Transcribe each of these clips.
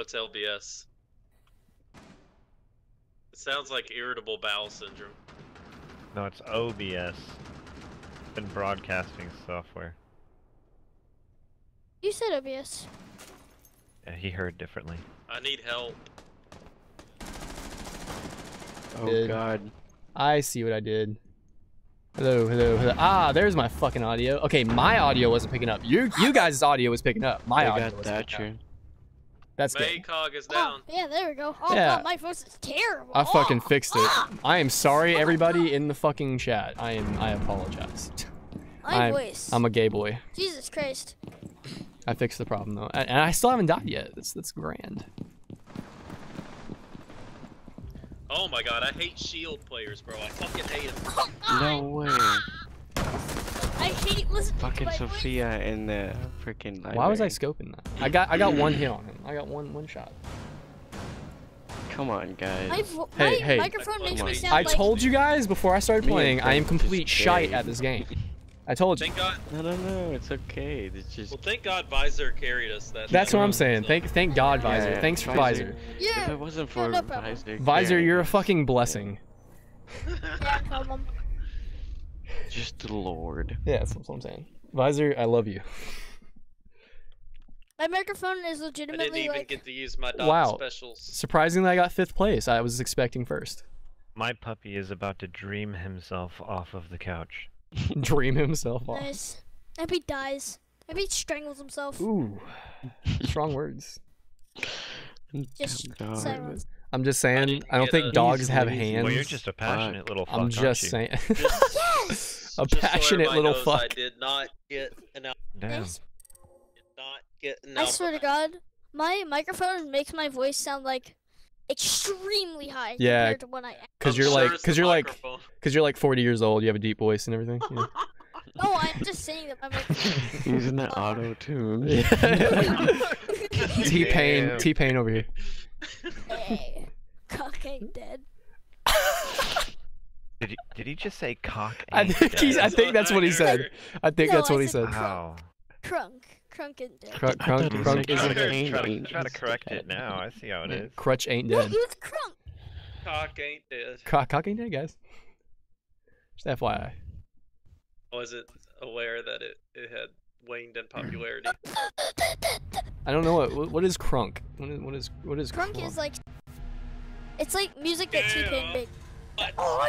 What's LBS? It sounds like irritable bowel syndrome. No, it's OBS. It's Been broadcasting software. You said OBS. Yeah, he heard differently. I need help. Oh Did- god. I see what I did. Hello, hello, hello. Ah, there's my fucking audio. Okay, my audio wasn't picking up. You, you guys' audio was picking up. My I audio got was that picking up. True. That's good. Maycog is Oh, down. yeah, there we go. Oh Yeah. god, my voice is terrible. I fucking Oh. fixed it. I am sorry, everybody in the fucking chat. I am. I apologize. My I'm- voice. I'm a gay boy. Jesus Christ. I fixed the problem though, and, and I still haven't died yet. That's that's grand. Oh my god, I hate shield players, bro. I fucking hate them. Oh, no way. Ah! I hate listening to Fucking my Sophia in the freaking Why was I scoping that? I got I got one hit on him. I got one one shot. Come on, guys. voice. My, Hey, my hey. microphone makes me I sound I like told you guys before I started playing. I am complete just shite gay. at this game. I told you. Thank God. No, no, no. It's okay. It's just. Well, thank God Visor carried us that. That's what I'm saying. so- Thank thank God, Visor. Yeah, Thanks for Visor. Visor. If Yeah. it wasn't for no problem. Visor. Visor, you're a fucking blessing. Yeah, problem. Just the Lord. Yeah, that's what I'm saying. Visor, I love you. My microphone is legitimately. I didn't even like. get to use my dot Wow. specials. Surprisingly, I got fifth place. I was expecting first. My puppy is about to dream himself off of the couch. Dream himself off. Nice. I hope he dies. I hope he strangles himself. Ooh, strong words. Just Oh, silence. I'm just saying. didn't I don't think dogs have hands. Well, you're just a passionate little fuck, I'm aren't just you? saying. Yes. a Just passionate everybody little knows, fuck. I did not get an out. Damn. Did not get an I swear to God, my microphone makes my voice sound like extremely high Yeah, compared to when I. Cause you're sure like, cause you're like, cause you're like 40 years old. You have a deep voice and everything. you know? Oh, I'm just saying that my microphone. Using that auto tune. T Pain, T Pain over here. hey, cock ain't dead. Did he, did he just say cock? I think he's. I think that's what he said. I think No, that's I what he said said. Wow. Crunk, crunk ain't dead. Crunk, crunk, crunk is Try cock a to, try to, dead. try to correct it now. I see how it is. crutch ain't No, dead. he was crunk. Cock ain't dead. Cock, cock ain't dead, guys. Just FYI. I wasn't aware that it, it had waned in popularity. I don't know what what, what is crunk. What is what is what is Crunk is like. It's like music that T Pain Yeah. made. What? Oh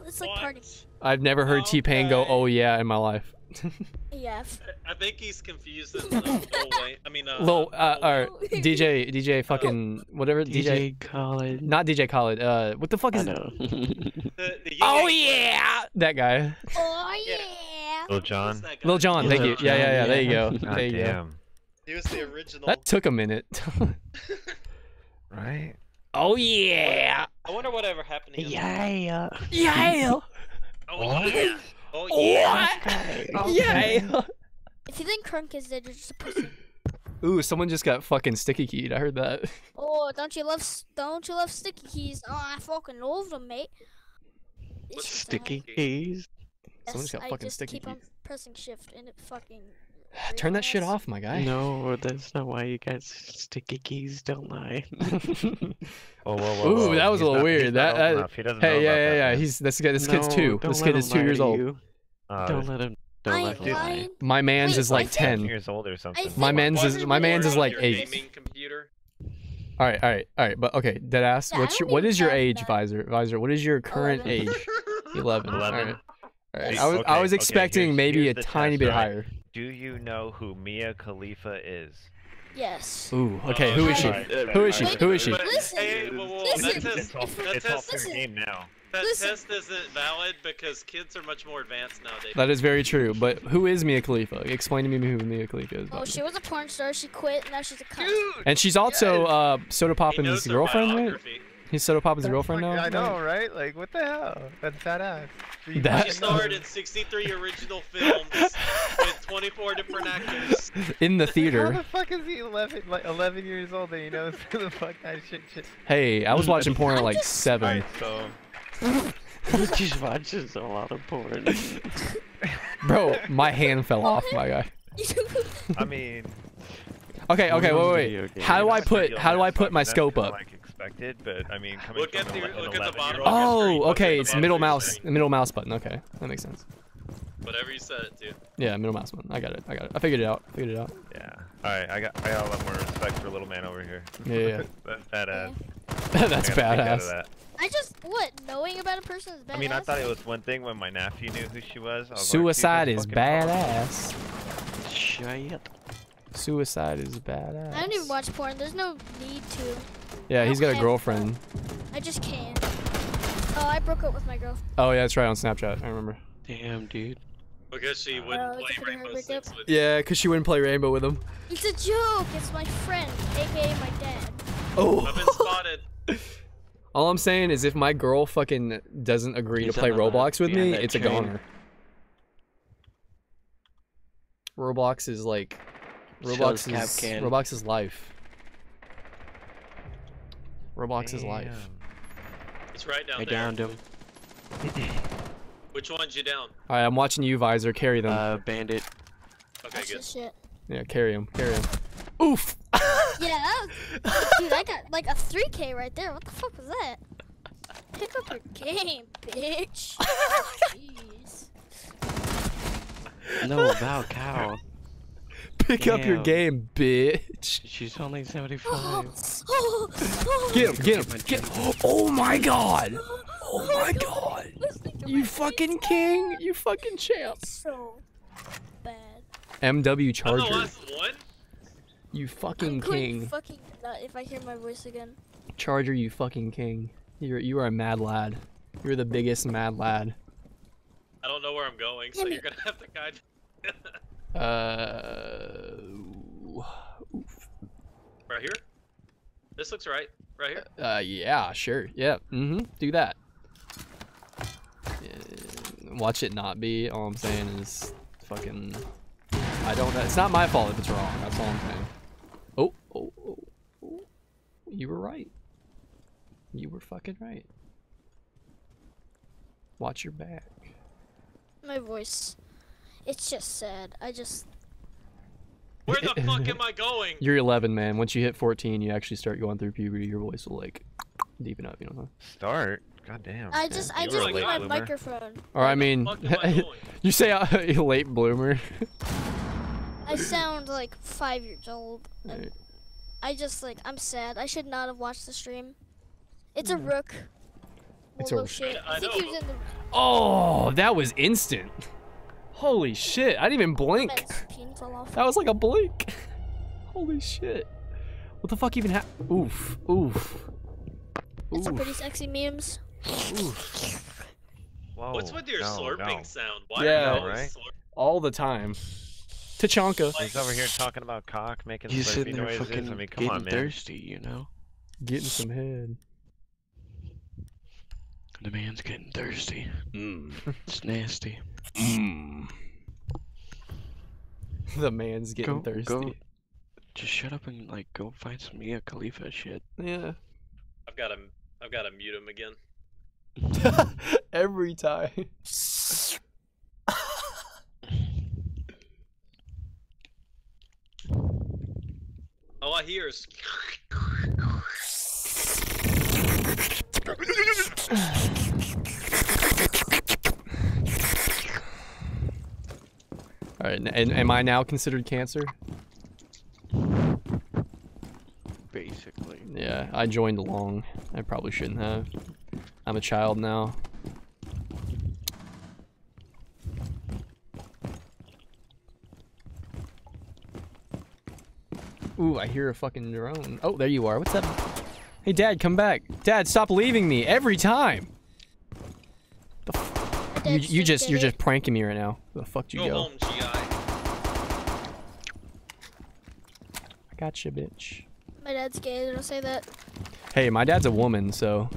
yeah, it's like What? party. I've never heard T Pain go, "Oh yeah" in my life. yes. I think he's confusing uh, Lil I mean, uh, Lil, uh, Lil or DJ, DJ, fucking whatever, DJ, DJ Khaled. not DJ Khaled. Uh, what the fuck I is? know. The, the Oh yeah, that guy, Oh Yeah. yeah. Lil Jon. that? Lil Jon. Thank you. Yeah, yeah, yeah. There you go. God There you go. damn. He was the original. That took a minute. Right? Oh yeah, I wonder whatever happened to him. yeah. yeah, Oh yeah. Oh yeah. yeah, yeah. If you think Crunk is dead, you're just a pussy. Ooh, someone just got fucking sticky keyed. I heard that. Oh, don't you love don't you love sticky keys? Oh, I fucking love them, mate. It's What's Sticky annoying. keys. Someone just Yes, got I fucking just sticky keep on pressing shift and it fucking. Turn that shit off, my guy. No, that's not why you got sticky keys. Don't lie. Whoa, whoa, whoa, Ooh, that was a little not- weird. he's That- that- He doesn't know hey, yeah, yeah, that, yeah. man. He's this guy. This kid's two. This kid is two years old. Uh, Don't let him. Don't let him lie. My man's Wait, is like ten. years old or something. My man's is my man's is like eight. Computer. All right, all right, all right. But okay, dead ass. Yeah, What's your don't what even is your age, that. visor? Visor. What is your current Eleven. age? Eleven. Eleven. right. All right. I was I okay, was okay, expecting here's- maybe here's a tiny test, bit right? higher. Do you know who Mia Khalifa is? Yes. Ooh. Okay. Uh, Who is she? Who is she? Who is she? But- Listen, hey, whoa, whoa, listen, that It's test, all, that it's test, fair listen. game now. that listen. test isn't valid because kids are much more advanced nowadays. That is very true. But who is Mia Khalifa? Explain to me who Mia Khalifa is. Oh, she was a porn star. She quit. Now she's a cunt. And she's also uh Soda He knows Poppin's girlfriend, right? Biography. He's Soda Poppin's girlfriend now. I know, right? right? Like, what the hell? That's badass. You That- She starred in 63 original films with 24 different actors. In the How theater. the fuck is he 11, like 11 years old and he knows who the fuck that shit shit? Hey, I was watching porn at like just- seven. so He just watches a lot of porn. Bro, my hand fell off, my guy. I mean, Okay, okay, wait, wait, wait. How do I put how do I put my scope kinda up? Like expected, but I mean, coming Look from at the- an look at the bottom year old. of your Oh, screen. Okay, it's middle mouse, screen. middle mouse button. Okay, that makes sense. Whatever you set it to. Yeah, middle mouse button. I got it. I got it. I figured it out. I Figured it out. Yeah. All right, I got I got a lot more respect for little man over here. Yeah, yeah. that, that uh, That's I gotta take out of badass. that. I just what knowing about a person is badass. I mean, I thought it was one thing when my nephew knew who she was. Was Suicide that's is fucking awesome." badass. Shit. Suicide is badass. I don't even watch porn. There's no need to. Yeah, he's got a girlfriend. I just can't. Oh, I broke up with my girlfriend. Oh yeah, that's right on Snapchat. I remember. Damn, dude. Because she oh, wouldn't Oh, it's play Rainbow Six with Yeah, cause she wouldn't play Rainbow with him. It's a joke. It's my friend, aka my dad. Oh. I've been spotted. All I'm saying is, if my girl fucking doesn't agree He's to play Roblox with me, that it's a goner. Roblox is like, Roblox is. Roblox is life. Roblox is life. It's right down I there. downed him. Which one's you down? All right, I'm watching you, Visor. Carry them. Uh, bandit. Okay, That's good. shit. yeah, carry him. Carry him. Oof. Yeah, that was, dude, I got like a 3K right there. What the fuck was that? Pick up your game, bitch. Jeez. No, Val Cow. Pick up your game, bitch. She's only 75. Oh, oh, Get him, get him, my Oh my god. Oh, oh my god. You fucking king. You fucking champ. So bad. MW I'm the Charger. last one. You fucking king. fucking nut if I hear my voice again. Charger, you fucking king. You're you are a mad lad. You're the biggest mad lad. I don't know where I'm going, so you're gonna have to guide. Uh, right here. This looks right. Right here. uh, yeah, sure. Yeah, mm-hmm. Do that. Uh, watch it not be. All I'm saying is, fucking. I don't. It's not my fault if it's wrong. That's all I'm saying. Oh, oh, oh, oh. You were right. You were fucking right. Watch your back. My voice. It's just sad. I just. Where the fuck am I going? You're 11, man. Once you hit 14, you actually start going through puberty. Your voice will like deepen up. You know. Start. God damn. I just. I you just were need my bloomer. microphone. Or I mean, I you say uh, a late bloomer. I sound like five years old. Right. I just like. I'm sad. I should not have watched the stream. It's a rook. Hmm. It's Well, a- no shit. I I think he was in the Oh, that was instant. Holy shit! I didn't even blink. men's peen fell off. That was like a blink. Holy shit! What the fuck even happened? Oof, oof, It's a pretty sexy memes. oof. Whoa, What's with your no, slurping no. sound? Why Yeah. are you Right? All the time. Tachanka. He's over here talking about cock, making He's slurpy sitting there noises. fucking I mean, come getting on, man. thirsty, you know? Getting some head. The man's getting thirsty. Mm. It's nasty. Mm. The man's getting Go- thirsty. go- Just shut up and like go find some Mia Khalifa shit. Yeah. I've got to. I've got to mute him again. Every time. All I hear is. All right, and am I now considered cancer? Basically. Yeah, I joined along. I probably shouldn't have. I'm a child now. Ooh, I hear a fucking drone. Oh, there you are. What's up? Hey, Dad, come back. Dad, stop leaving me every time. The f- you, Dad you just you're it. just pranking me right now. Where the fuck you Go go? home, GI. I got you, bitch. My dad's gay. Don't say that. Hey, my dad's a woman, so.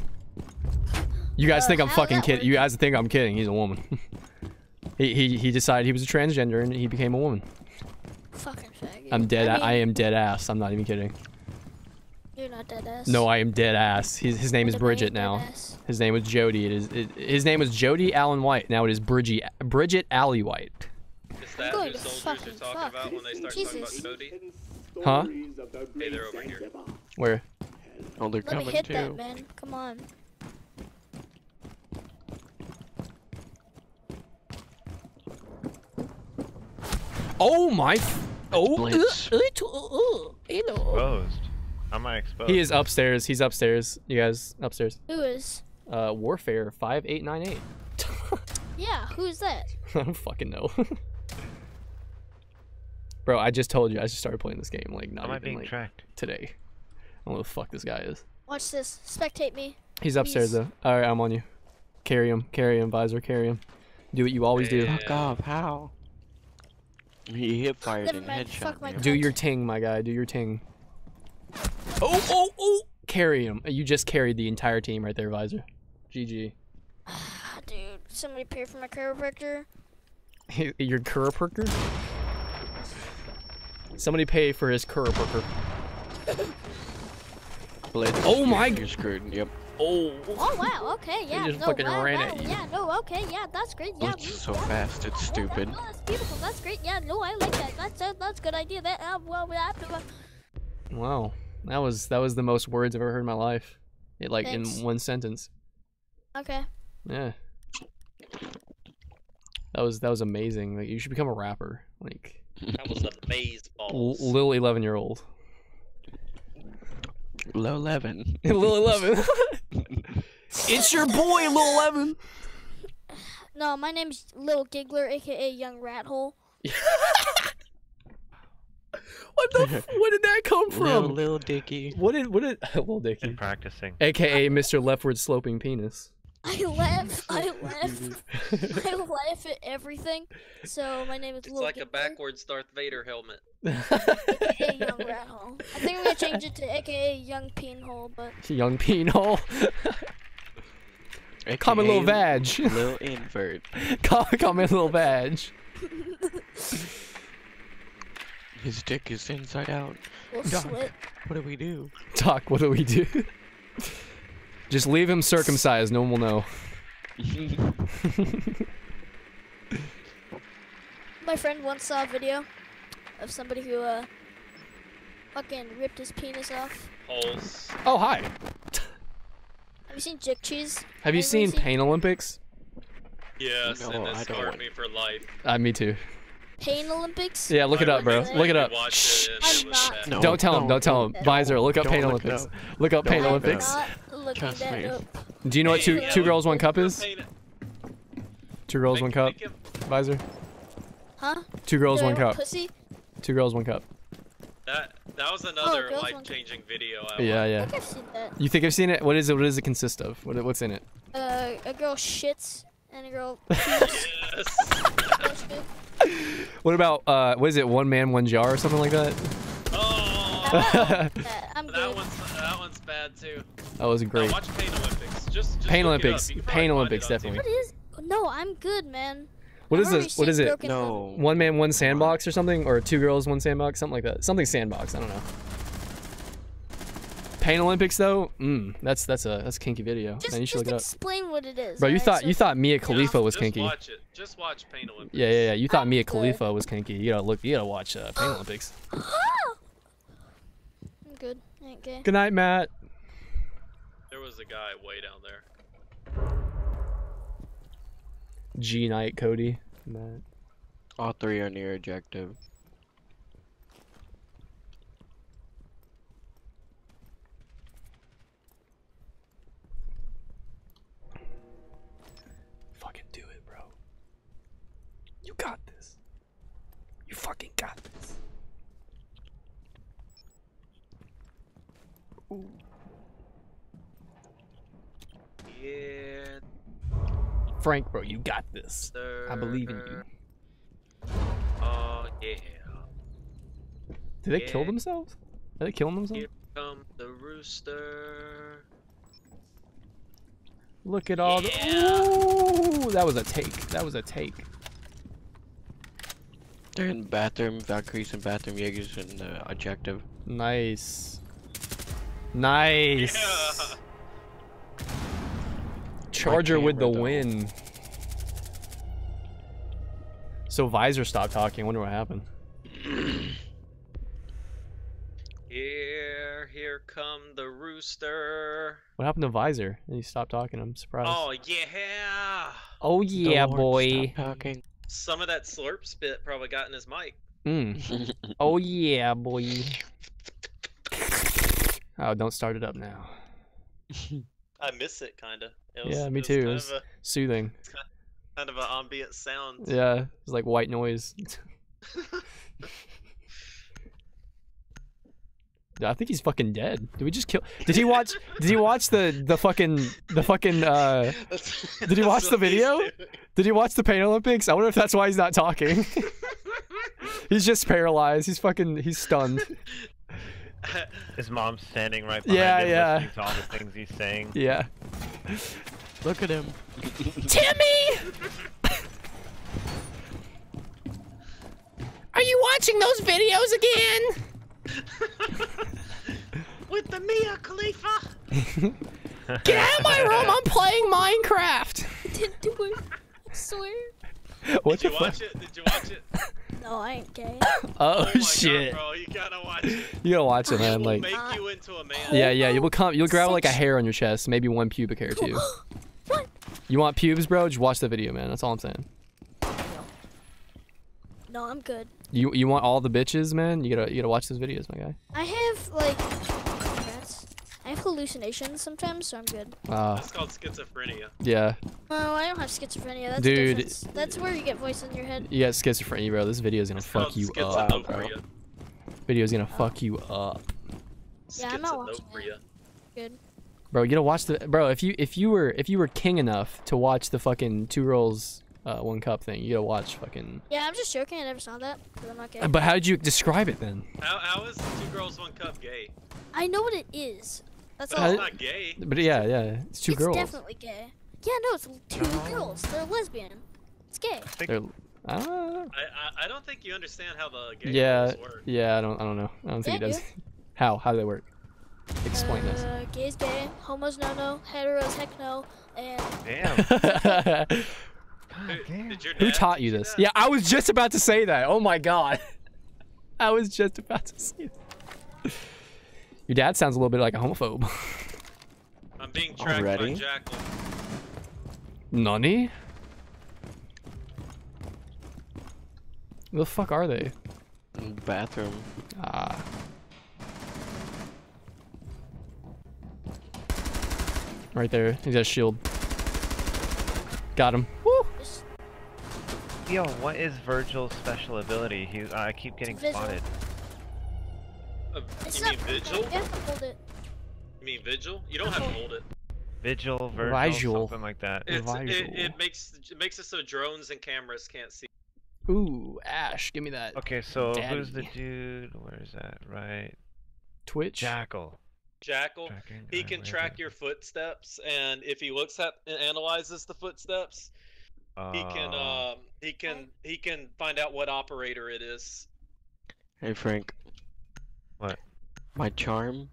You guys Uh, think I'm fucking kidding? You guys think I'm kidding? He's a woman. he, he he decided he was a transgender and he became a woman. Fucking faggot. I'm dead. I, I, mean, I am dead ass. I'm not even kidding. You're not dead ass. No, I am dead ass. His his name is Bridget now. His name was Jody. It is it, his name was Jody Allen White. Now it is Bridgie Bridget Alley White. Is that going who to soldiers fucking are talking fuck. about when they start Jesus. talking about Jody? Huh? Hey, they're over here. Where? Oh, they're Let me hit too. that, man. Come on. Oh my! Oh, Blitz. uh, uh, to- uh, uh, hello. Exposed. Am I exposed? He is upstairs. He's upstairs. You guys upstairs. Who is? Uh, Warfare five eight nine eight. Yeah, who's that? I don't fucking know. Bro, I just told you I just started playing this game like not Am I even being like tracked? today. I don't know who the fuck this guy is. Watch this. Spectate me. He's upstairs Please. though. All right, I'm on you. Carry him, carry him, visor, carry him. Do what you always do. Fuck off, how? He hip fired Never and mind, headshot fuck my me. Do your ting, my guy. Do your ting. Oh, oh, oh! Carry him. You just carried the entire team right there, visor. GG. Ah, dude, somebody pay for my chiropractor. Your chiropractor? Somebody pay for his chiropractor. Blitz, Oh my- You're screwed. Yep. Oh. Oh wow, okay, yeah, just no, fucking wow, ran wow, at you. yeah, no, okay, yeah, that's great, yeah. Blitz is so yeah, fast. It's yeah, stupid. no, that's beautiful, that's great, yeah, no, I like that, that's a, that's a good idea. That uh, well, we have to. Uh, Wow. That was that was the most words I've ever heard in my life. It like Thanks. in one sentence. okay, Yeah. That was that was amazing. Like you should become a rapper. Like That was a maze l- little eleven year old. Low 11. Lil Eleven. it's your boy, Lil Eleven. no, my name's Lil Giggler, aka Young Rat Hole. What the? F- where did that come Lil, from? little Dicky. What did what did Little Dicky? Been practicing. AKA Mr. Leftward Sloping Penis. I laugh, I laugh, I laugh at everything. So my name is It's Lil like a backwards Darth Vader helmet. aka Young Rat Hole. I think I'm gonna change it to aka Young Peen Hole, but Young penal. Comment little AKA vag. Lil invert. comment, comment little badge. His dick is inside out. we'll Dog. slit. What do we do? Doc, what do we do? Just leave him circumcised. No one will know. My friend once saw a video of somebody who uh fucking ripped his penis off. Holes. Oh hi. Have you seen Jick Cheese? Have you seen seen- Pain Olympics? Yes, No, and I it don't scarred want- me for life. Uh, me too. Pain Olympics? Yeah, look it up, bro. Look it up. watched Shh. it and I'm it was not. bad. No, Don't tell him. Don't tell him. don't. Visor, look up Don't Pain look Olympics. up. Look up Don't Pain Olympics. up. Not looking Trust me. up. Do you know what two two girls one cup is? Two girls one cup. make Visor. Huh? Two girls one cup. Pussy? Two girls one cup. That that was another girls want- life-changing video. I Yeah, I yeah. think I've seen that. You think I've seen it? What is it? What does it consist of? What what's in it? Uh, a girl shits and a girl watched. Yes. What about uh what is it? One man, one jar or something like that? Oh, that. I'm that one's that one's bad too. That was No, great. watch Pain Olympics. Just, just Pain look it up. Olympics. You Pain Olympics, definitely. What is? No, I'm good, man. What I've is already this? What is it? No. One man, one sandbox or something, or two girls, one sandbox, something like that. Something sandbox. I don't know. Pain Olympics though, mm, that's that's a that's a kinky video. Just, Man, you should just look it up. explain what it is. Bro, you alright? thought So- you thought Mia Khalifa Just- was just kinky. watch it. Just watch Pain Olympics. Yeah, yeah, yeah. You thought I'm Mia good. Khalifa was kinky. You gotta look. You gotta watch uh, Pain Olympics. I'm good. I ain't gay. Good night, Matt. There was a guy way down there. G night, Cody. Matt. All three are near objective. Fucking got this. Yeah. Frank, bro, you got this. Sir. I believe in you. Oh yeah. Did they kill themselves? Are they killing themselves? Here come the rooster. Look at all the. Ooh, that was a take. That was a take. They're in bathroom, Valkyries in bathroom, Jaegers in the uh, objective. Nice. Nice. Yeah. Charger with the though. win. So Visor stopped talking. I wonder what happened. Here, here come the rooster. What happened to Visor? And he stopped talking. I'm surprised. Oh yeah. Oh, yeah, Lord, boy. Stop talking. Some of that slurp spit probably got in his mic. Mm. Oh yeah, boy. Oh, don't start it up now. I miss it kinda. It was, Yeah, me it was too. It was- of a, Soothing. kind of an ambient sound. Yeah, it's like white noise. I think he's fucking dead. Did we just kill? Did he watch? Did he watch the the fucking the fucking? uh That's- Did you that's watch the video? Did he watch the Pain Olympics? I wonder if that's why he's not talking. he's just paralyzed. He's fucking. He's stunned. His mom's standing right behind Yeah, him, yeah. listening to all the things he's saying. Yeah. Look at him. Timmy! Are you watching those videos again? With the Mia Khalifa. Get out of my room! I'm playing Minecraft. Didn't do it. I swear. What Did the you watch it? Did you watch it? No, I ain't gay. Oh, oh, my shit! God, bro, you gotta watch it. You gotta watch it, man. We'll Like, make you into a man. yeah, yeah. You will come. You'll grow like a hair on your chest, maybe one pubic hair too. what? You want pubes, bro? Just watch the video, man. That's all I'm saying. No, I'm good. You you want all the bitches, man? You gotta you gotta watch those videos, my guy. I have like, congrats. I have hallucinations sometimes, so I'm good. Uh, It's called schizophrenia. yeah. Oh, I don't have schizophrenia. That's Dude. different. That's where you get voice in your head. You got schizophrenia, bro. This video is gonna It's fuck you up, bro. schizophrenia. Video's gonna fuck you up. Yeah, I'm not watching Schizophrenia. Good. Bro, you gotta watch the bro. If you if you were if you were king enough to watch the fucking two girls, uh, one cup thing, you gotta watch fucking. Yeah, I'm just joking. I never saw that. 'cause I'm not gay. But how did you describe it then? How, how is two girls, one cup gay? I know what it is. That's But all. it's not gay. But yeah, yeah, it's two it's girls. definitely gay. Yeah, no, it's two girls. They're lesbian. It's gay. They're, uh, I, I, I don't think you understand how the gay yeah, work. yeah. I don't I don't know. I don't think Yeah, it does. How how do they work? Explain uh, Gay's gay. Homo's no no. Hetero's heck no. And Damn. this. Did, did your Who taught you this? Yeah, I was just about to say that. Oh my god. I was just about to say that. Your dad sounds a little bit like a homophobe. I'm being tracked Already? by Jackal. Nani? The fuck are they? Bathroom. Ah. Right there. He's got a shield. Got him. Woo! Yo, what is Virgil's special ability? He, I keep getting Vigil. spotted. Uh, it's you not mean Vigil? You have to hold it. You mean Vigil? You don't have to hold it. Vigil, Virgil, Rigel. something like that. It, it makes it makes it so drones and cameras can't see. Ooh, Ash, give me that. Okay, so who's the dude? Where is that? Right. Twitch. Jackal. Jackal, Tracking, he uh, can track it? your footsteps, and if he looks at and analyzes the footsteps, he can Oh. um he can he can find out what operator it is. Hey Frank. What? My charm.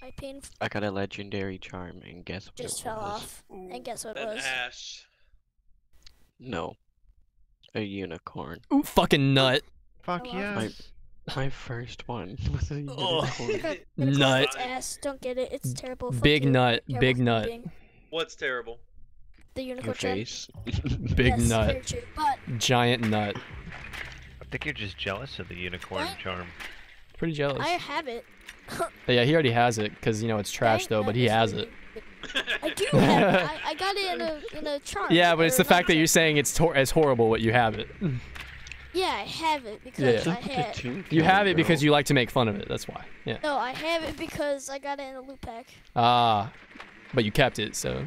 My pain f- I got a legendary charm, and guess what? just it fell was? off. And guess what it Then was? Ash. No. A unicorn. Ooh, fucking nut. Fuck wow. yes. My first one was a Oh. unicorn. Nut. Ass. Don't get it. It's terrible. Fuck Big you. nut. Terrible Big human nut. being. What's terrible? The unicorn trend. face. Big yes, nut. very true. But Giant nut. I think you're just jealous of the unicorn What? charm. Pretty jealous. I have it. But yeah, he already has it because you know it's trash Right? though, but he has it. I do have it. I, I got it in a in a charm. Yeah, but it's the fact that you're saying it's tor- it's horrible, but you have it. Yeah, I have it because Yeah. I had. You have it because you like to make fun of it. That's why. Yeah. No, I have it because I got it in a loot pack. Ah, but you kept it, so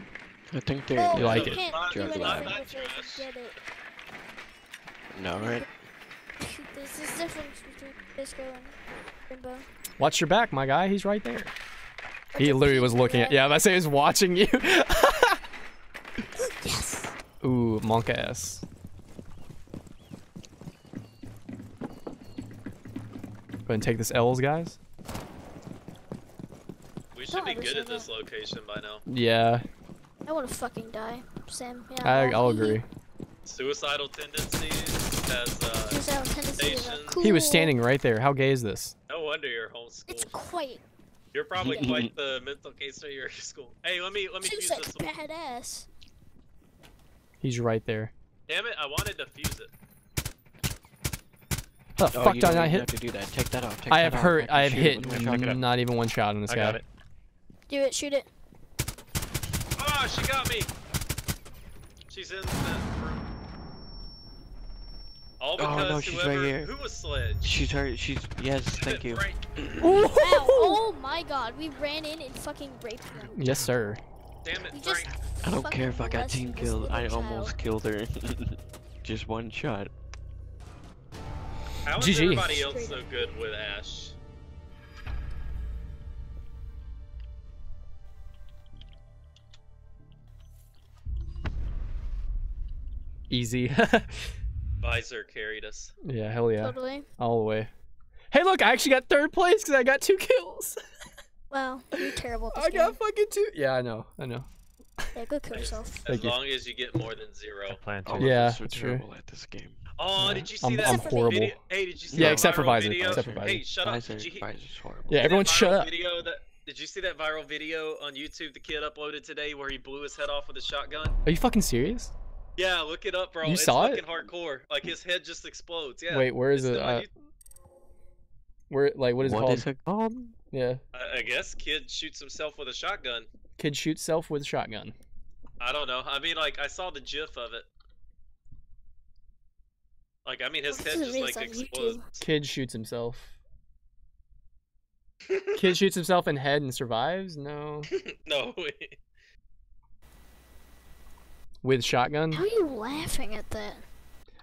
I think they're. You like it. can't do Drug anything lab. with it if you get it. No, right? There's this difference between disco and rainbow. watch your back, my guy. He's right there. Or He literally was looking at. that. Yeah, I say he was watching you. Yes. Ooh, monk ass. Go ahead and take this L's, guys. We should be good at this location by now. Yeah, I want to fucking die, Sam. Yeah. I. I'll agree. Suicidal tendencies has uh, cool. He was standing right there. How gay is this? no wonder you're homeschooled. It's quite You're probably quite the mental case of your school. Hey, let me let me Seems fuse like this one. badass. He's right there. Damn it! I wanted to fuse it. Oh, Oh, fuck did I don't hit? have to do that. Take that off. Take I that have off. hurt. can I have hit with my Chuck it shotgun. up. not even one shot on this I guy. got it. Do it, shoot it. Oh, she got me. She's in that room. All Oh, no, she's right here. who was sledge. She's hurt. She's yes. Thank you. Right. Wow, oh my god, we ran in and fucking raped them. Yes, sir. Damn it, Frank. I don't care if I got team killed. little I child. almost killed her. Just one shot. How is GG. everybody else so good with Ash? Easy. Visor carried us. yeah, hell yeah. Totally. All the way. Hey, look, I actually got third place because I got two kills. Wow, you're terrible at this I got fucking two. Yeah, I know. I know. Yeah, go kill yourself. As Thank you. long as you get more than zero. I plan to. Oh, All Yeah, of us true. terrible at this game. Oh, Yeah. did you see I'm- that I'm horrible. video? Hey, did you see Yeah, that except for viral Visor, Video? except for Visor. Hey, shut up. Visor, Did you, Visor's horrible. Yeah, everyone shut up. Video that, did you see that viral video on YouTube the kid uploaded today where he blew his head off with a shotgun? Are you fucking serious? Yeah, look it up, bro. You it's saw it? fucking hardcore. Like his head just explodes. Yeah. Wait, where is It's it? Uh, where, like, what is it called? is it called? Yeah. I, I guess kid shoots himself with a shotgun. Kid shoots self with shotgun. I don't know. I mean, like I saw the GIF of it. Like I mean, his What head just like it's on YouTube? explodes. Kid shoots himself. Kid shoots himself in head and survives? No. no. wait. With shotgun? How are you laughing at that?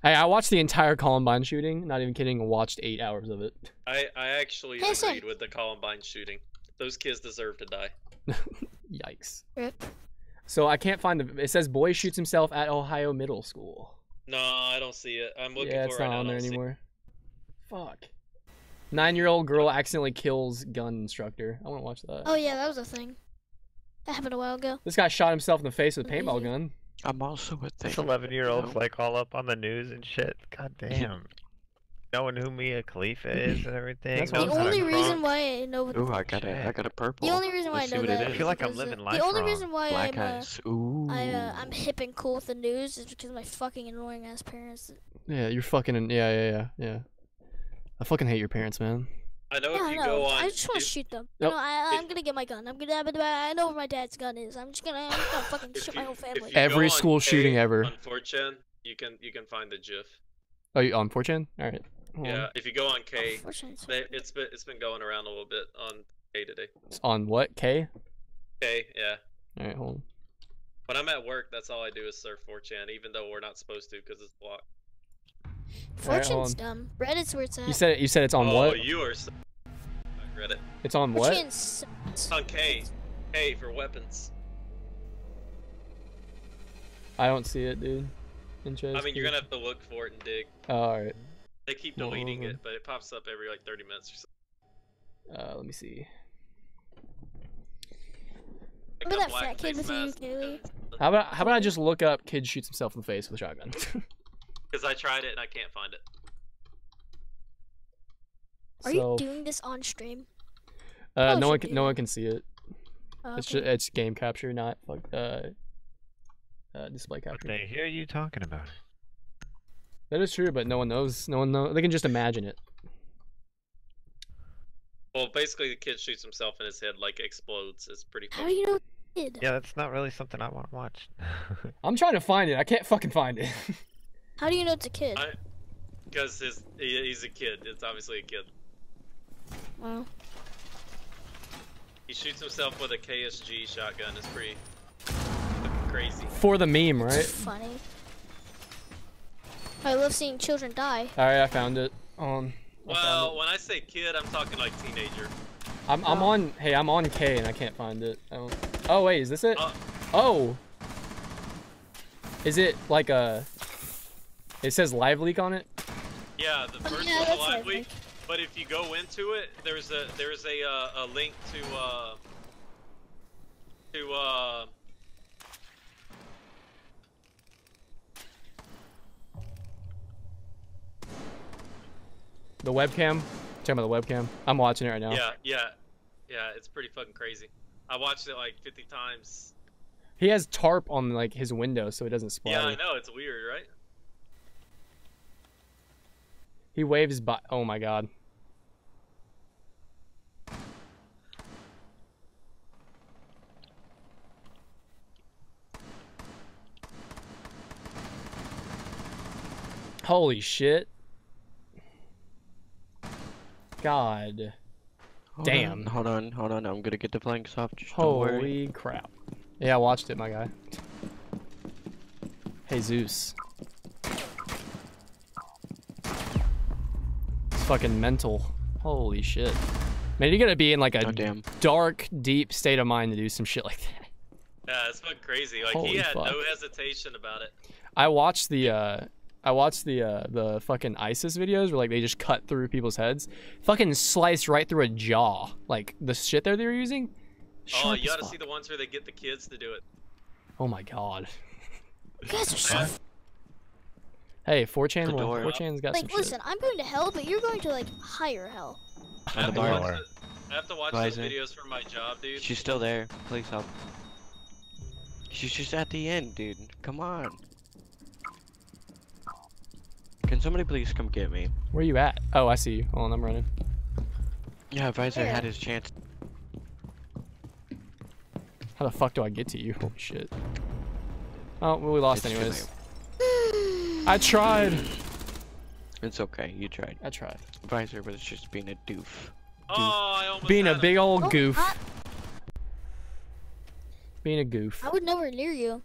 Hey, I watched the entire Columbine shooting. Not even kidding. Watched eight hours of it. I I actually Hey, Sam. agreed with the Columbine shooting. Those kids deserve to die. Yikes. Rip. So I can't find the. It says boy shoots himself at Ohio Middle School. No, I don't see it. I'm looking yeah, for it's it right not on there don't it. anymore. Fuck. Nine-year-old girl accidentally kills gun instructor. I want to watch that. Oh yeah, that was a thing. That happened a while ago. This guy shot himself in the face with a paintball gun. I'm also a thing. This 11 year old's No. like all up on the news and shit. God damn. Knowing who Mia Khalifa is and everything. That's The what knows I'm how to only reason why I know what Ooh, I got a, I got a purple. the only reason why Let's I know what it that is. is feel like I'm because, uh, living The life only wrong. reason why Black I'm uh. Ooh. I uh, I'm hip and cool with the news is because of my fucking annoying ass parents. Yeah, you're fucking. In, yeah, yeah, yeah, yeah. I fucking hate your parents, man. I know Yeah, if I you know. go on. I just want to shoot them. Nope. No, I, I'm gonna get my gun. I'm gonna. I know where my dad's gun is. I'm just gonna. I'm gonna fucking shoot you- my whole family. Every on school K shooting ever. On 4chan, you can you can find the GIF. Oh, you on 4chan? All right. Hold on. Yeah, if you go on K, oh, Unfortunately, they, it's been it's been going around a little bit on K today. It's on what? K? K, yeah. All right, hold on. When I'm at work, that's all I do is surf 4chan, even though we're not supposed to because it's blocked. Alright, hold 4chan's dumb. Reddit's where it's at. You said it. You said it's on oh, what? you are. So... I read it. It's on what? 4chan's It's on K. K for weapons. I don't see it, dude. Interesting. I mean, you're gonna have to look for it and dig. Oh, all right. They keep deleting uh, it, but it pops up every like 30 minutes or so. Uh, let me see. Remember that fat kid with the ukulele? How about how about I just look up kid shoots himself in the face with a shotgun? Because I tried it and I can't find it. Are so, you doing this on stream? uh, Oh, no one can no one can see it. Oh, It's just, it's game capture, not fuck uh, uh display But capture. they hear you talking about it. That is true, but no one knows. No one know. They can just imagine it. Well, basically, the kid shoots himself and his head like explodes. It's pretty How do you know? Yeah, that's not really something I want to watch. I'm trying to find it. I can't fucking find it. How do you know it's a kid? I- Because his he, he's a kid. It's obviously a kid. Wow. He shoots himself with a KSG shotgun. It's pretty crazy. For the meme, right? It's funny. I love seeing children die. All right, I found it. Um, I found Well, it. when I say kid, I'm talking like teenager. I'm I'm Oh. on. Hey, I'm on K and I can't find it. I don't, oh wait, is this it? Uh, Oh. Is it like a? It says live leak on it. yeah, the Oh, first yeah, one's a live live leak. leak. But if you go into it, there's a there's a uh, a link to uh to uh The webcam. Talking about the webcam. I'm watching it right now. yeah yeah Yeah, it's pretty fucking crazy. I watched it like 50 times. He has tarp on like his window so it doesn't splatter. Yeah, I know it's weird, right? He waves by. Oh my god. Holy shit. God. Hold Damn. On, hold on, hold on. I'm gonna get the flanks off. Just. Holy crap. Yeah, I watched it, my guy. Hey, Zeus. Fucking mental. Holy shit. Man, you gotta be in like a Oh damn. dark, deep state of mind to do some shit like that. Yeah, it's fucking crazy. Like Holy he had fuck. no hesitation about it. I watched the uh I watched the uh the fucking ISIS videos where like they just cut through people's heads. Fucking sliced right through a jaw. Like the shit there they were using. Oh, you gotta see the ones where they get the kids to do it. Oh my god. You guys are so Hey, 4chan, The well, door. 4chan's got some like. shit. Listen, I'm going to hell, but you're going to like higher hell. I have, to watch the, I have to watch Why those videos for my job, dude. She's still there. Please help. She's just at the end, dude. Come on. Can somebody please come get me? Where you at? Oh, I see you. Hold on, I'm running. Yeah, Visor Where? had his chance. How the fuck do I get to you? Holy shit. Oh, well, we lost It's too anyways. I tried. It's okay, you tried. I tried. Visor was just being a doof. oh, I almost Being a had him. big old Oh, goof. I, Being a goof. I would never near you.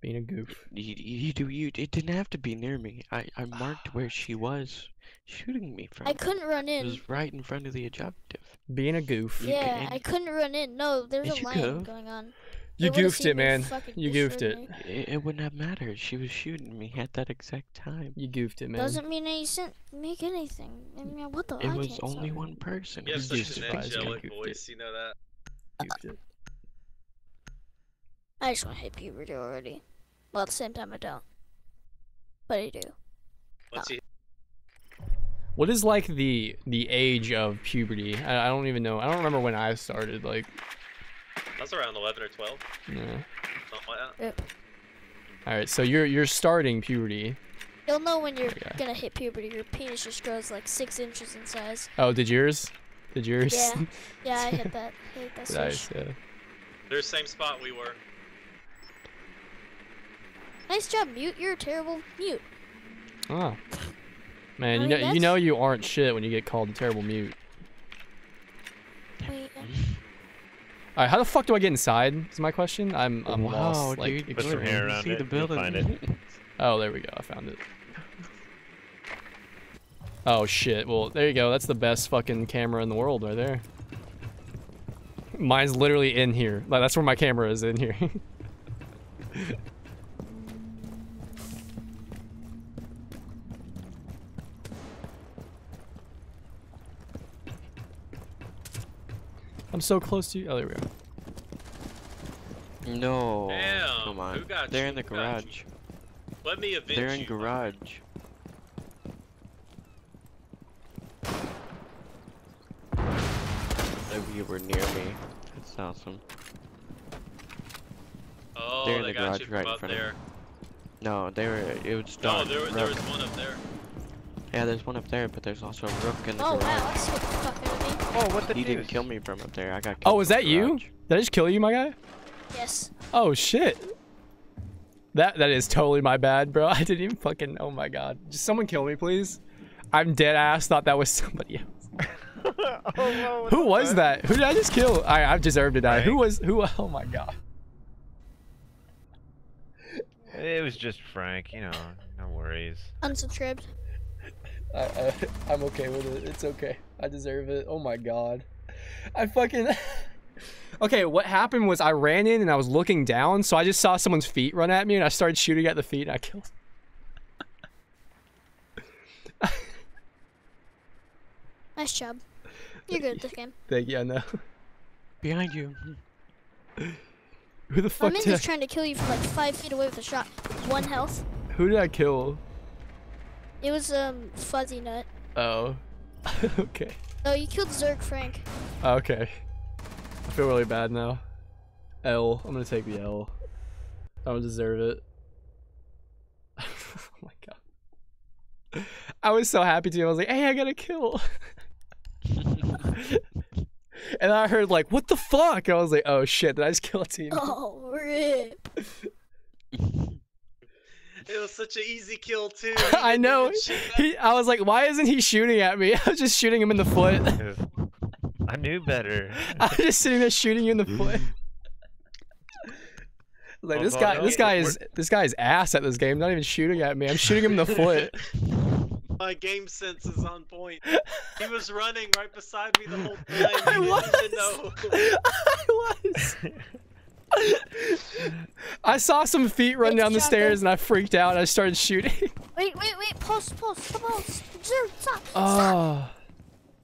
Being a goof. You, you do you. It didn't have to be near me. I I ah, marked where she was shooting me from. I couldn't run It in. was right in front of the objective. Being a goof. Yeah, I couldn't run in. No, there's Yes, a line going on. You They goofed it, man. You goofed it. It, it wouldn't have mattered. She was shooting me at that exact time. You goofed it, man. Doesn't mean I sent make anything. I mean, what the? It I was can't only stop. one person. You have It such an it, just Visor. Visor. angelic goofed voice, you know that. Goofed it. I just want to hit puberty already. Well, at the same time, I don't. But I do. Once you What is like the the age of puberty? I, I don't even know. I don't remember when I started. Like, I was around 11 or 12, yeah. something like that. Yep. All right, so you're you're starting puberty. You'll know when you're Okay. gonna hit puberty. Your penis just grows like six inches in size. Oh, did yours? Did yours? Yeah. Yeah, I hit that. I hit that nice. Yeah. They're the same spot we were. Nice job, mute. You're a terrible mute. Oh. Man, you I know mean, you know that's- you aren't shit when you get called a terrible mute. Wait, uh, All right, how the fuck do I get inside? Is my question. I'm I'm wow, lost. Like, dude. Put some hair around see it, the you'll building. find it. Oh, there we go. I found it. Oh shit. Well, there you go. That's the best fucking camera in the world right there. Mine's literally in here. Like that's where my camera is in here. I'm so close to you. Oh, there we go. No. Damn, Come on. who got They're you? in the Who garage. Let me avenge They're in you. garage. Oh, you were near me. That's awesome. Oh, They're in they the got garage you right from in up front of there. No, they were. It was No, dark. there, there was one up there. Yeah, there's one up there, but there's also a rook in the Oh wow, garage. that scared the fuck out of me. Oh, what the He didn't kill me from up there. I got. Oh, killed is that you? garage. Did I just kill you, my guy? Yes. Oh shit. That that is totally my bad, bro. I didn't even fucking. Oh my god. Just someone kill me, please. I'm dead ass. Thought that was somebody else. oh, whoa, what Who was fuck? that? Who did I just kill? I I deserved to die. Who was who? Oh my god. It was just Frank, you know. No worries. Unsubscribed. I, I I'm okay with it. It's okay. I deserve it. Oh my god. I fucking. okay, what happened was I ran in and I was looking down, so I just saw someone's feet run at me, and I started shooting at the feet, and I killed. Nice job. You're good at this game. Thank you. I know. Behind you. Who the fuck man's did I, just trying to kill you from like five feet away with a shot. One health. Who did I kill? It was um fuzzy nut. Oh. okay. No, you killed Zerg Frank. Okay. I feel really bad now. L. I'm gonna take the L. I don't deserve it. oh my god. I was so happy to. I was like, hey, I got a kill. and I heard like, what the fuck? I was like, oh shit, did I just kill a team? Oh, rip. It was such an easy kill too. I know. didn't shoot that- He, I was like, why isn't he shooting at me? I was just shooting him in the foot. I knew better. I was just sitting there shooting you in the foot. Like this guy, this guy is this guy is ass at this game. Not even shooting at me. I'm shooting him in the foot. My game sense is on point. He was running right beside me the whole time. I He didn't was. know. I was. I saw some feet run down the stairs eh? and I freaked out. I started shooting. Wait, wait, wait. Post, post. Come on. Zerg, stop. Oh.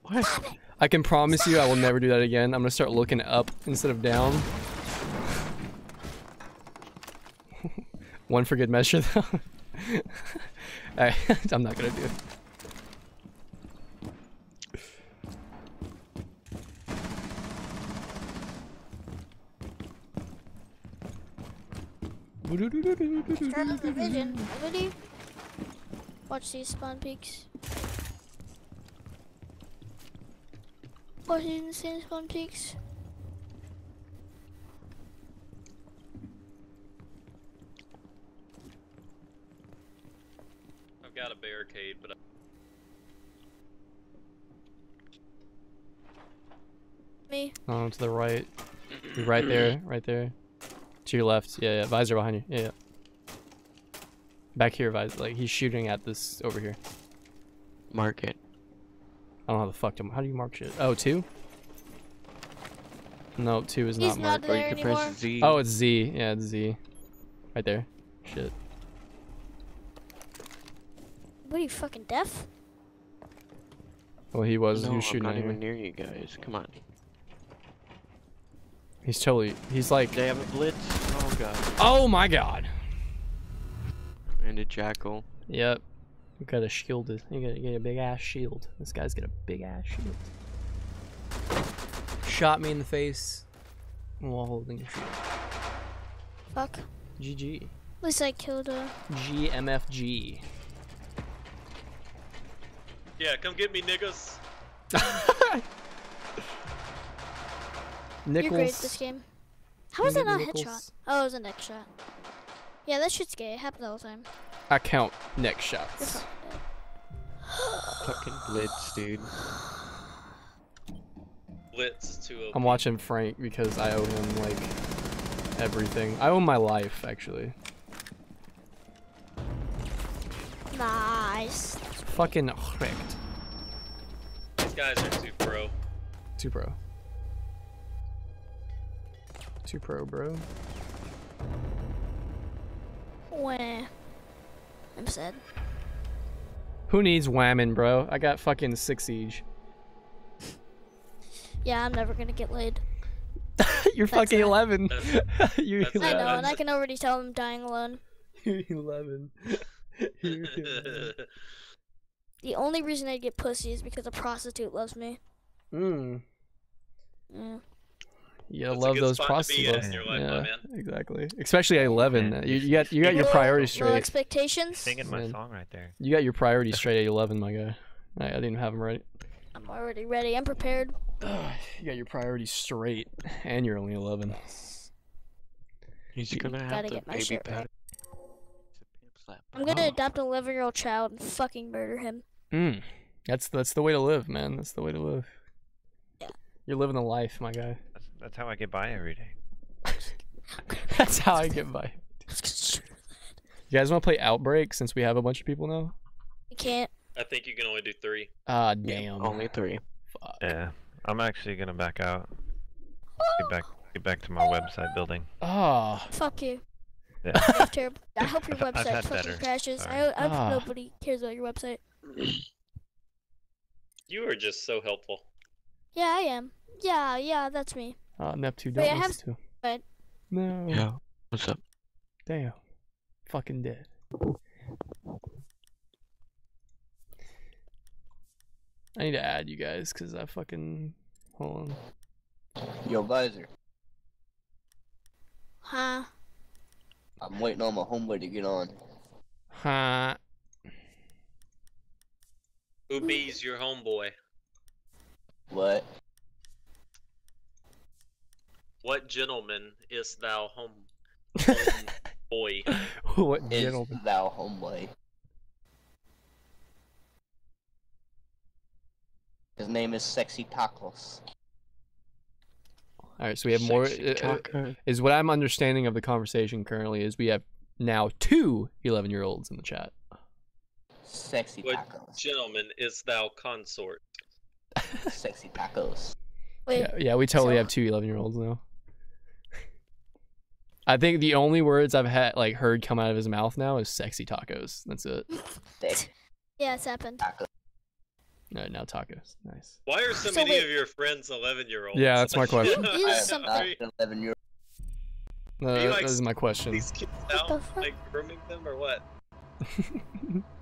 What? I can promise you I will never do that again. I'm gonna start looking up instead of down. One for good measure though. I, I'm not gonna do it. Turn off the vision. Ready? Watch these spawn peaks. Watch these insane spawn peaks. I've got a barricade, but I... Me. Oh, to the right. You're right there, right there. To your left. Yeah, yeah. Visor behind you. Yeah, yeah. Back here, Visor. Like, he's shooting at this over here. Mark it. I don't know how the fuck to. How do you mark shit? Oh, two? No, two is He's not not marked. Or you there can press Z. Oh, it's Z. Yeah, it's Z. Right there. Shit. What are you fucking deaf? Well, he was. no, he was I'm not at even near you guys. Come on. He's totally. He's like. They have a blitz. Oh god. Oh my god. And a jackal. Yep. You got a shielded. You got, you got a big ass shield. This guy's got a big ass shield. Shot me in the face while holding a shield. Fuck. GG. At least I killed a. GMFG. Yeah, come get me, niggas. Nichols. You're great at this game. How was that not a headshot? Oh, it was a neck shot. Yeah, that shit's gay. It happens all the time. I count neck shots. fucking dead. Blitz, dude. Blitz is too OP. I'm watching Frank because I owe him like everything. I owe my life actually. Nice. Fucking correct. These guys are too pro. Two pro. Two pro, bro. Wah. I'm sad. Who needs whamming, bro? I got fucking six siege. Yeah, I'm never gonna get laid. You're That's fucking it. 11. You're that's it. I know, and I can already tell I'm dying alone. You're 11. You're 11. The only reason I get pussy is because a prostitute loves me. Mm. Yeah. You That's a love those spot to be prostitutes. in your life, yeah, exactly. Especially at 11. Yeah. You, you got you got your priorities Low straight. expectations. Singing my Man. song right there. You got your priorities straight at 11, my guy. I, I didn't have them right. I'm already ready. I'm prepared. you got your priorities straight, and you're only 11. He's gonna have Gotta the get my baby shit pad. right. It's a pimp slap. I'm gonna Oh. adopt an 11 year old child and fucking murder him. Mm. That's that's the way to live, man. That's the way to live. Yeah. You're living the life, my guy. That's, that's how I get by every day. That's how I get by. You guys want to play Outbreak since we have a bunch of people now? You can't. I think you can only do three. Ah, Yeah, damn. Only three. Fuck. Yeah, I'm actually gonna back out. Get back, get back to my website building. Oh. Fuck you. Yeah. That's terrible. I hope your I've- I've website fucking better. crashes. I, Sorry. I hope Ah. nobody cares about your website. You are just so helpful. Yeah, I am. Yeah, yeah, that's me. Uh, Neptune Wait, don't I listen to. but- No. Yeah. What's up? Damn. Fucking dead. I need to add you guys because I fucking hold on. Yo, Visor, Huh? I'm waiting on my homeboy to get on. Huh. Who bees your homeboy? What? What gentleman is thou home? home boy. what Is gentleman? Is thou homeboy? His name is Sexy Tacos. All right, so we have more. Sexy uh, uh, is what I'm understanding of the conversation currently is we have now two 11 year olds in the chat. Sexy What Tacos. gentleman is thou consort? Sexy Tacos. Wait. Yeah, yeah, we totally so- have two 11 year olds now. I think the only words I've had like heard come out of his mouth now is "sexy tacos." That's it. Yeah, it's happened. No, now tacos. Nice. Why are so, So many wait. of your friends 11 year olds? Yeah, that's my question. These I are some- not 11 year Uh, you, like, that is my question. These kids What the out, like grooming them or what?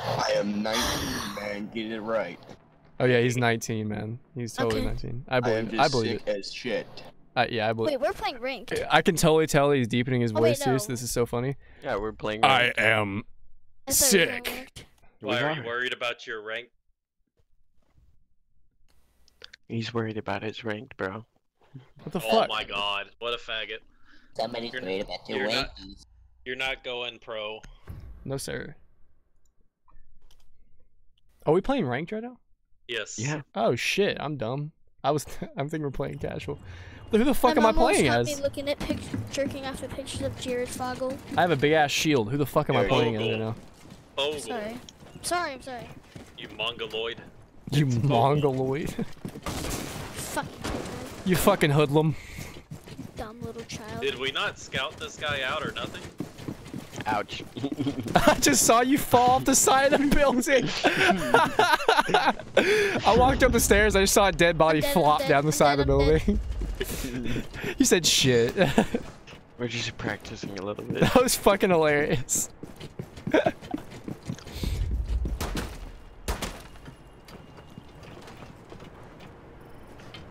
I am 19, man. Get it right. Oh yeah, he's 19, man. He's totally Okay. 19. I I believe. am it. just I believe sick as shit. It. I, yeah, I believe. Wait, we're playing ranked. I can totally tell he's deepening his Oh, wait, voice too. So this is so funny. Yeah, we're playing. I am I thought we were playing sick. Why are you worried about your rank? He's worried about his ranked, bro. What the Oh fuck? my god, what a faggot. Somebody's You're- worried about your not- wankies. You're not going pro. No sir. Are we playing ranked right now? Yes. Yeah. Oh shit, I'm dumb. I was I'm thinking we're playing casual. Who the fuck My am I playing had as? me looking at pictures, jerking after pictures of Jared Fogle. I have a big ass shield. Who the fuck am I Yeah, playing as right now? Bogle, Sorry. I'm sorry, I'm sorry. you mongoloid. You Vogel. mongoloid. Fucking you fucking hoodlum. dumb little child. Did we not scout this guy out or nothing? Ouch. I just saw you fall off the side of the building. I walked up the stairs. I just saw a dead body dead, flop dead, down the I'm side of the building. You said shit. we're just practicing a little bit. that was fucking hilarious.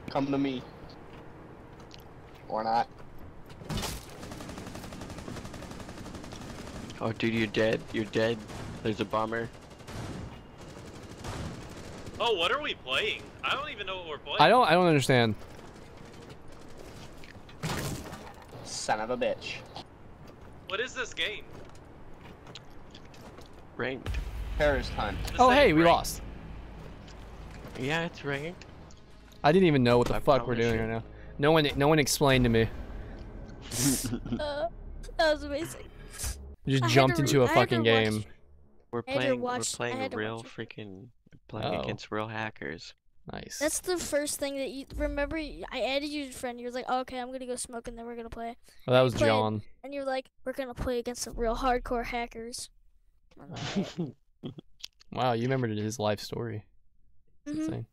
Come to me. Or not. Oh, dude, you're dead. You're dead. There's a bomber. Oh, what are we playing? I don't even know what we're playing. I don't. I don't understand. Son of a bitch. What is this game? Ranked. Paris hunt. This Oh hey, we ranked. lost. Yeah, it's ranked. I didn't even know what the I fuck we're doing you. right now. No one. No one explained to me. Uh, that was amazing. We just I jumped into re- a I had fucking to watch- game. We're I had to playing. we're playing had to real freaking. Playing Oh. against real hackers. Nice. That's the first thing that you remember. I added you as a friend. You were like, oh, "Okay, I'm gonna go smoke, and then we're gonna play." well, that was played- John. And you're like, "We're gonna play against some real hardcore hackers." Wow, you remembered his life story. That's Mhm. insane.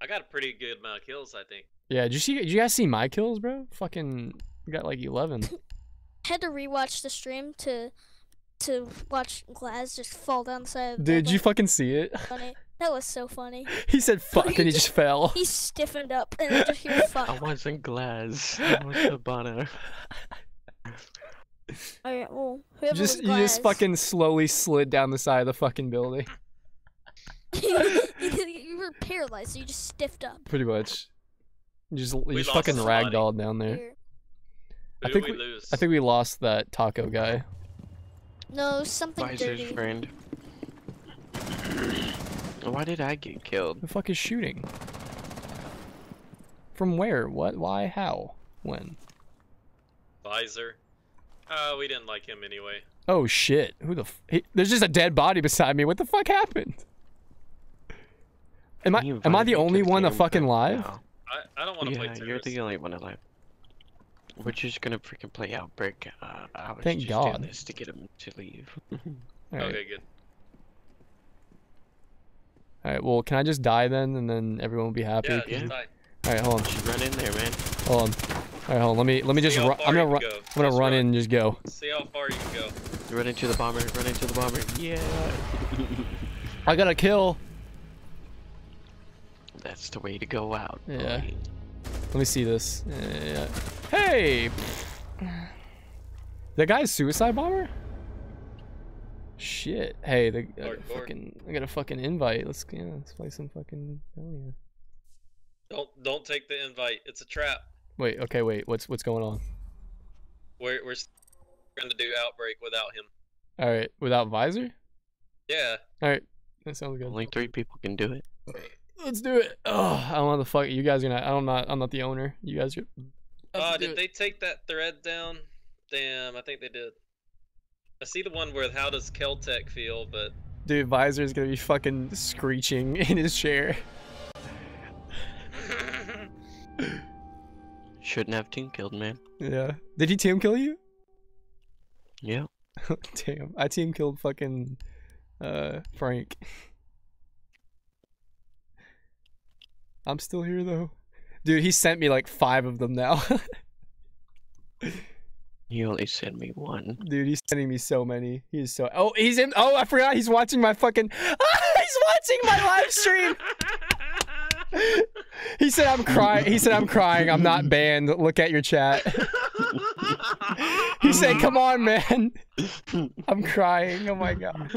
I got a pretty good amount of kills, I think. Yeah, did you see? Did you guys see my kills, bro? Fucking got like 11. Had to rewatch the stream to to watch Glaz just fall down the side of the Did you fucking see it? Funny. That was so funny. He said fuck and he just fell. He stiffened up and I just hear fuck. I wasn't Glaz. I was the bono. Alright, well, whoever Just was you just fucking slowly slid down the side of the fucking building. you, you were paralyzed, so you just stiffed up. Pretty much. You just you We just fucking somebody. ragdolled down there. Here. I Who think we, we- lose? I think we lost that taco guy. No, something Visor's dirty. friend. Why did I get killed? The fuck is shooting? From where? What? Why? How? When? Visor. Uh, we didn't like him anyway. Oh shit! Who the? F- he, there's just a dead body beside me. What the fuck happened? Am I? Am I the only one game, fucking live? no. I, I don't want to Yeah, play you're terrorist. the only one alive. We're just gonna freaking play Outbreak. Uh, I was Thank just God. doing this to get him to leave. All right. Okay, good. All right. Well, can I just die then, and then everyone will be happy? Yeah, 'Cause just you- die. All right. Hold on. Just run in there, man. Hold on. All right. Hold on. Let me. Let me just. See how I'm gonna. Ru- can go. I'm gonna Just run in and just go. See how far you can go. Run into the bomber. Run into the bomber. Yeah. I got a kill. That's the way to go out. Yeah. boy. Let me see this. Yeah. Hey! That guy's suicide bomber? Shit. Hey, the, I got a fucking, I got a fucking invite. Let's, yeah, let's play some fucking, hell yeah. Don't don't take the invite. It's a trap. Wait, okay, wait. What's, what's going on? We're we're going to do outbreak without him. Alright, without visor? Yeah. Alright, that sounds good. Only three people can do it. Let's do it. Oh, I don't know the fuck. You guys are gonna. I'm not. I'm not the owner. You guys are. Uh, did they take that thread down? Damn, I think they did. I see the one where how does Keltec feel, but Dude, Visor is gonna be fucking screeching in his chair. Shouldn't have team killed, man. Yeah. Did he team kill you? Yeah. Damn. I team killed fucking uh Frank. I'm still here though. Dude, he sent me like five of them now. You only sent me one. Dude, he's sending me so many. He's so Oh, he's in Oh, I forgot he's watching my fucking He's watching my live stream. He said I'm crying. He said I'm crying. I'm not banned. Look at your chat. He said, "Come on, man." I'm crying. Oh my god.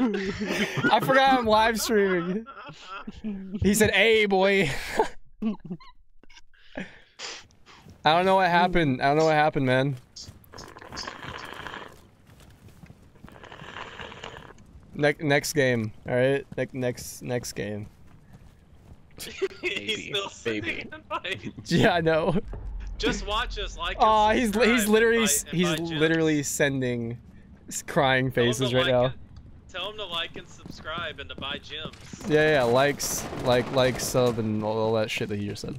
I forgot I'm live streaming. He said, "Hey, boy." I don't know what happened. I don't know what happened, man. Next next game. All right. Next next next game. he's Baby, still sending baby. invites. Yeah, I know. Just watch us like. Oh, and he's he's literally invite- he's invite Jim. literally sending crying Tell him to faces right like now. and- Tell him to like and subscribe and to buy gems. Yeah, yeah, likes, like, like, sub, and all, all that shit that he just said.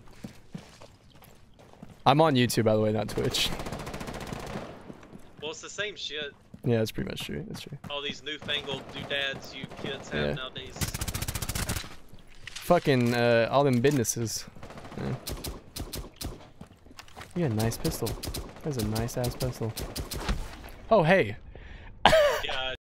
I'm on YouTube, by the way, not Twitch. Well, it's the same shit. Yeah, that's pretty much true. That's true. All these newfangled doodads you kids have Yeah. nowadays. Fucking uh, all them businesses. Yeah. You got a nice pistol. That's a nice ass pistol. Oh hey,